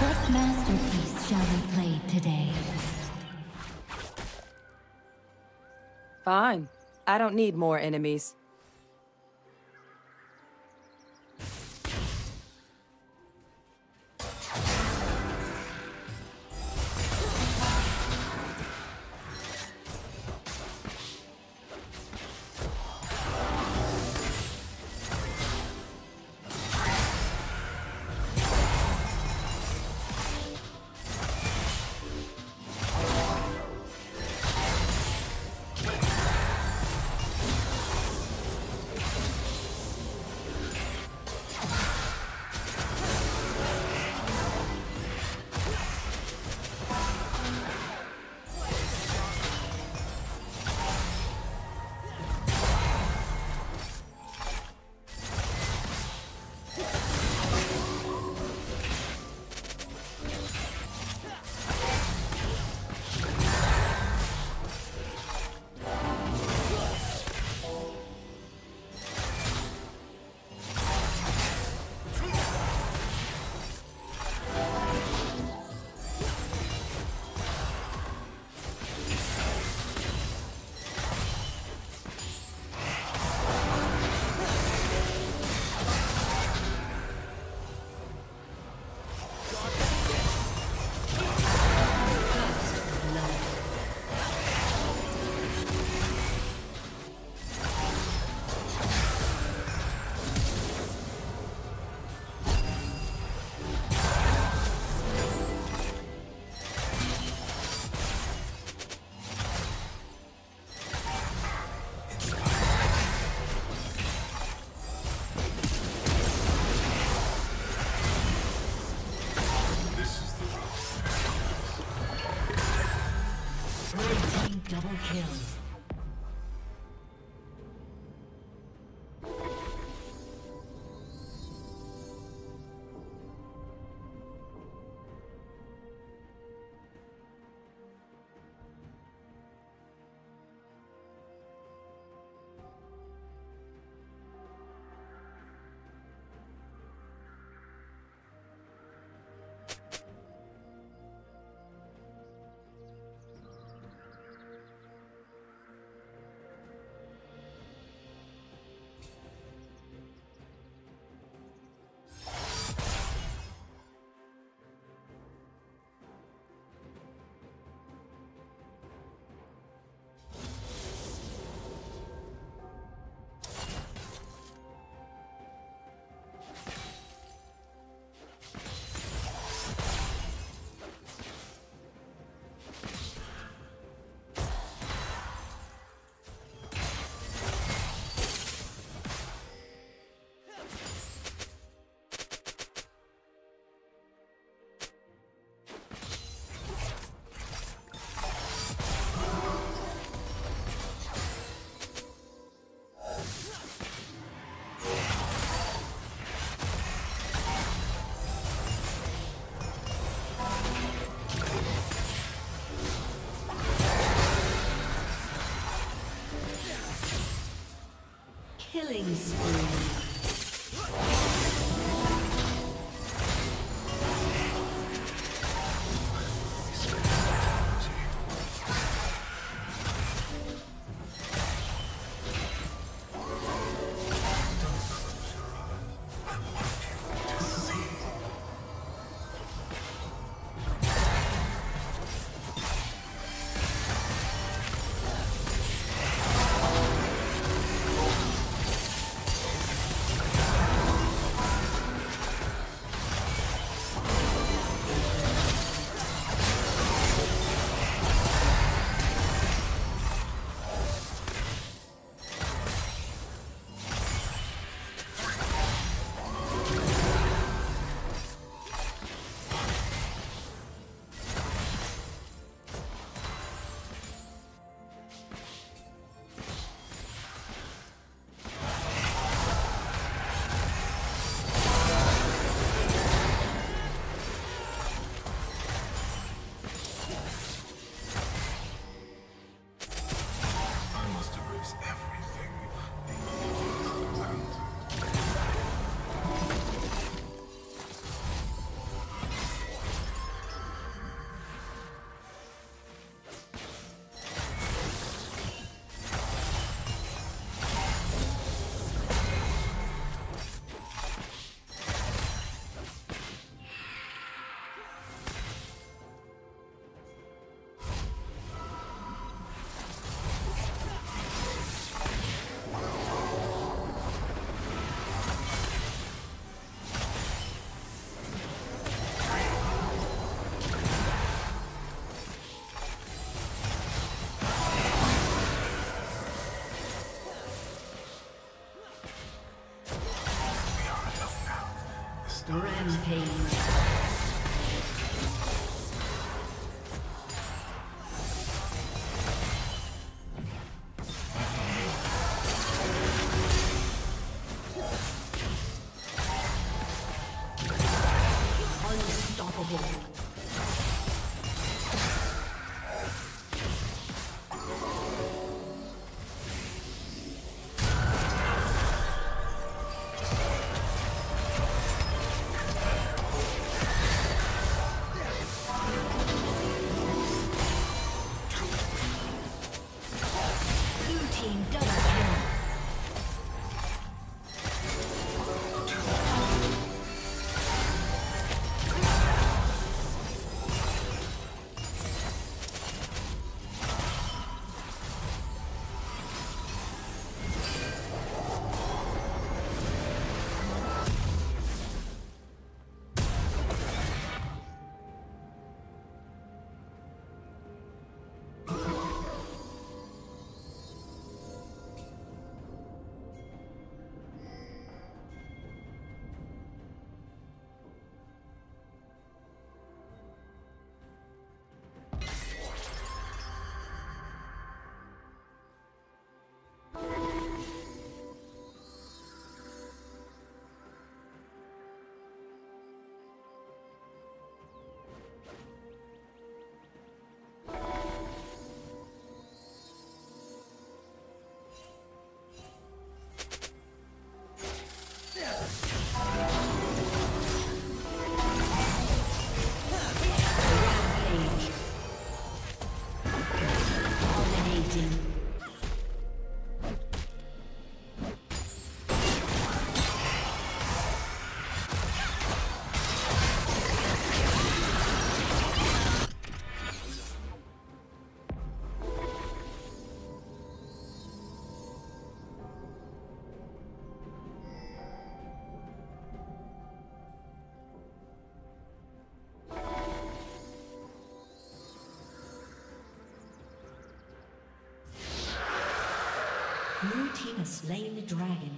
What masterpiece shall we play today? Fine. I don't need more enemies. Killing spree. Rampage. Slain the dragon.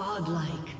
Godlike.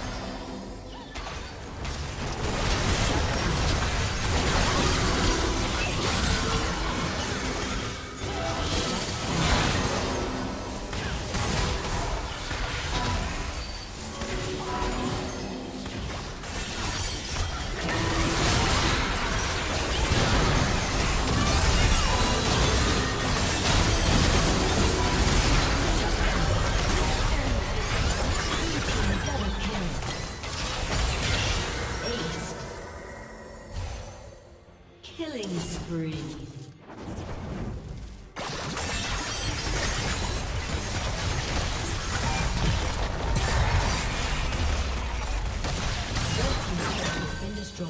Been destroyed.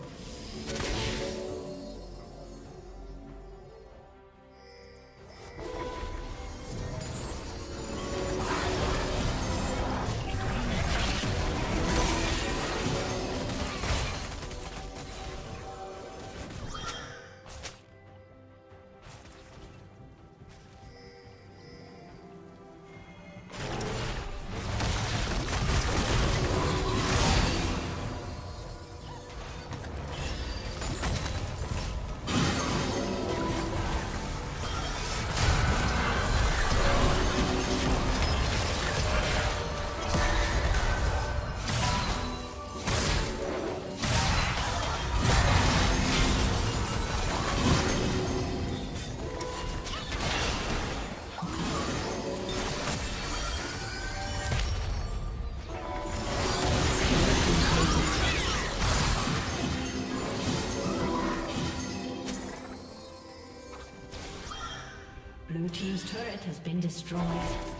Has been destroyed.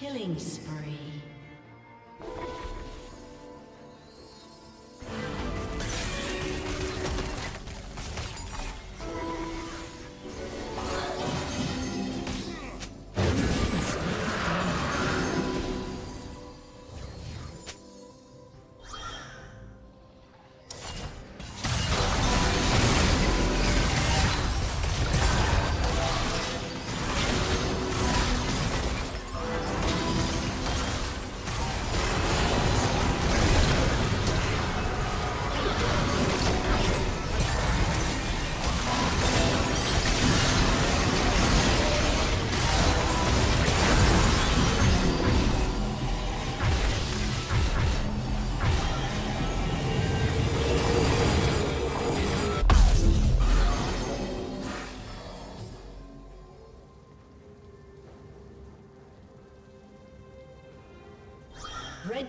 Killing spree.